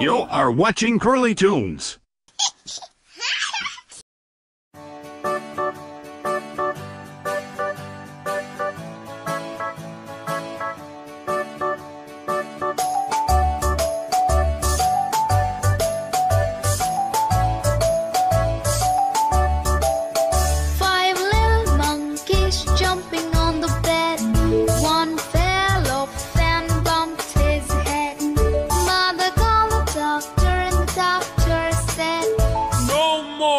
You are watching Curly Tunes.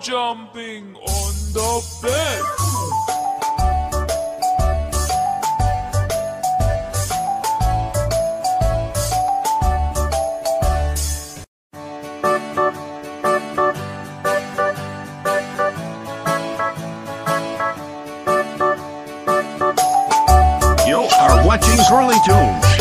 jumping on the bed. watching Curly Tunes.